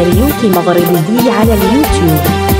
كاريوكي مغربي على اليوتيوب.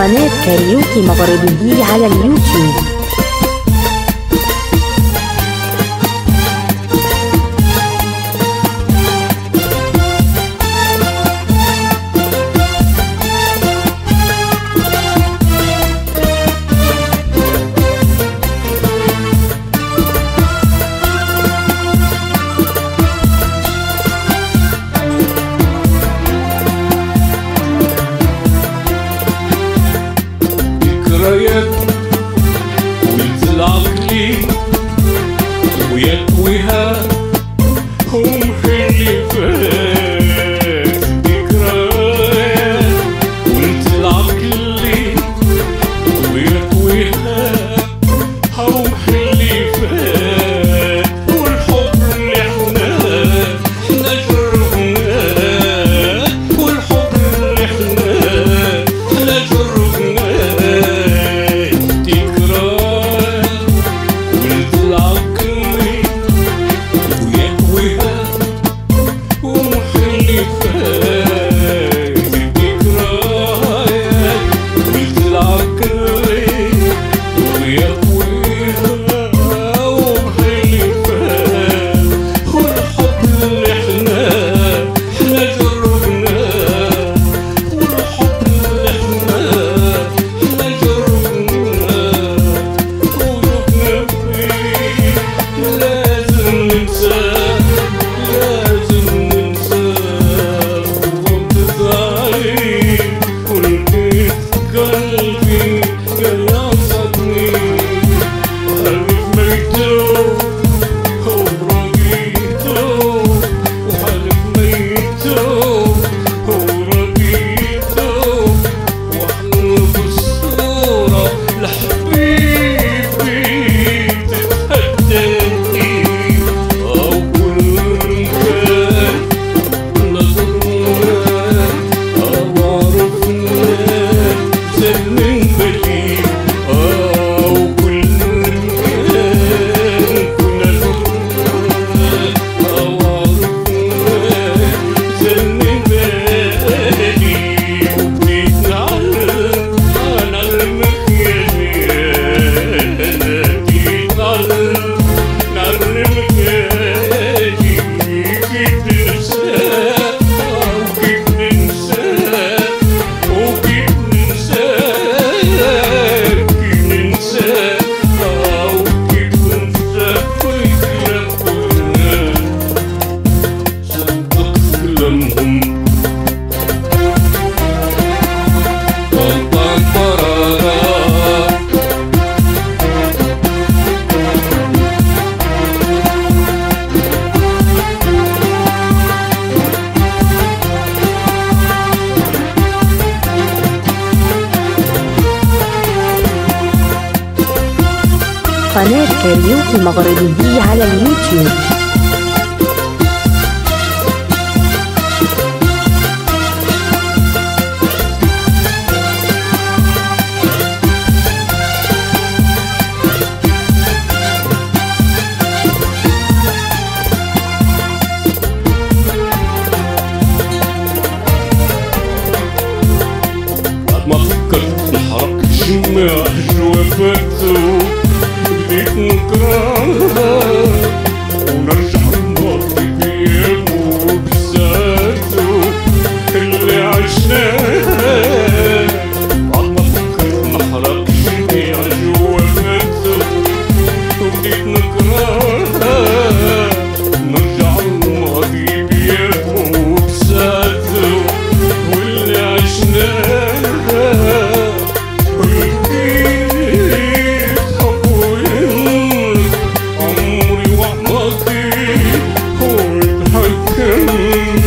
قناة كاريوكي مغربي على اليوتيوب. قناة كاريوكي المغربية على اليوتيوب. Hum.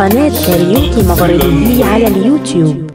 قناة كاريوكي مغربية على اليوتيوب.